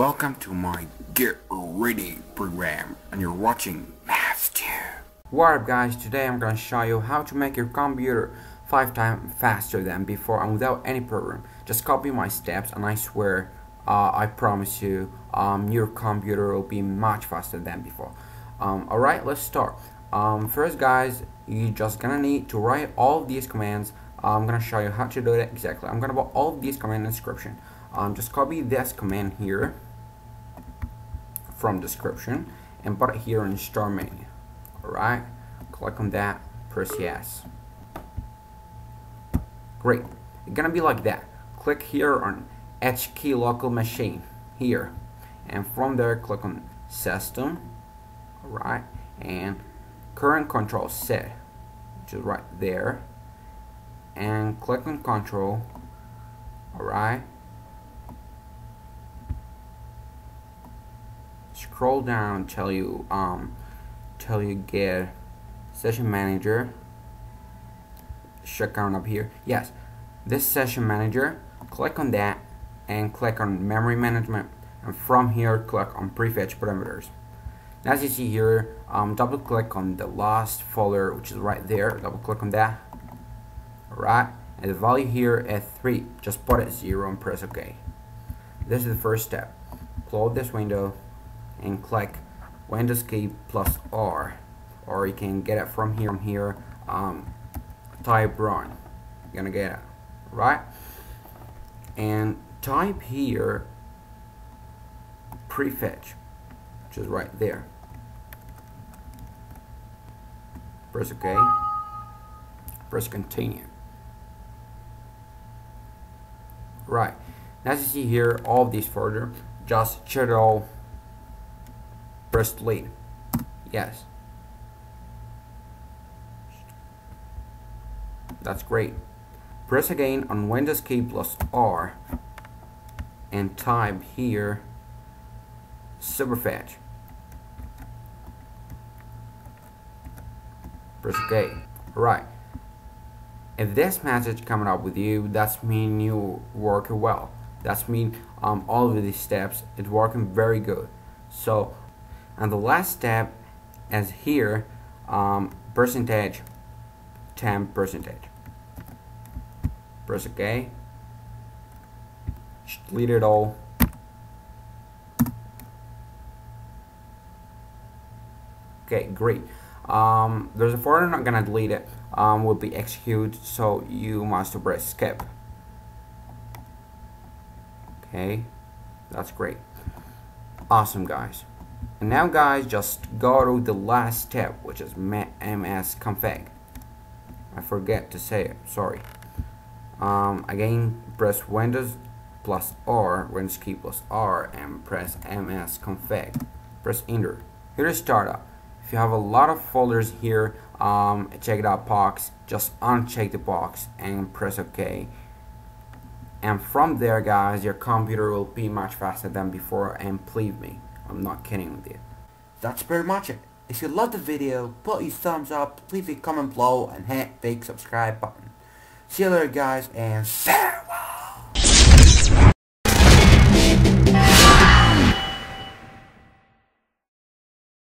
Welcome to my Get Ready program and you're watching Master. What up guys, today I'm gonna show you how to make your computer 5 times faster than before and without any program. Just copy my steps and I swear, uh, I promise you, um, your computer will be much faster than before. Um, Alright, let's start. Um, first guys, you're just gonna need to write all these commands. I'm gonna show you how to do it exactly. I'm gonna put all these commands in description. Um, just copy this command here from description and put it here in start menu. Alright, click on that, press yes. Great, it's gonna be like that. Click here on H key local machine here and from there click on system alright and current control set which is right there and click on control alright scroll down tell you um tell you get session manager shutdown up here. Yes this session manager click on that and click on memory management. And from here click on prefetch parameters. As you see here um, double click on the last folder which is right there. Double click on that. Alright and the value here is 3 just put it 0 and press ok this is the first step. Close this window and click Windows key plus R or you can get it from here from here um, type run. You're gonna get it right? And type here prefetch which is right there. Press ok press continue. Right. Now as you see here all of these further just shut all delete yes. That's great. Press again on Windows key plus R and type here. Superfetch press OK right. If this message coming up with you that's mean you working well. That's mean um, all of these steps it's working very good. So and the last step is here um, percentage temp percentage. Press OK. Delete it all. Okay great. Um, there's a folder not gonna delete it um, will be executed so you must press skip. Okay that's great. Awesome guys and now guys just go to the last step which is ms config. I forget to say it sorry. Um, again press Windows plus R Windows key plus R and press ms config. Press enter. Here is startup. If you have a lot of folders here um, check that box just uncheck the box and press OK. And from there guys your computer will be much faster than before and believe me I'm not kidding with you. That's pretty much it. If you loved the video, put your thumbs up, leave a comment below, and hit big subscribe button. See you later guys, and farewell!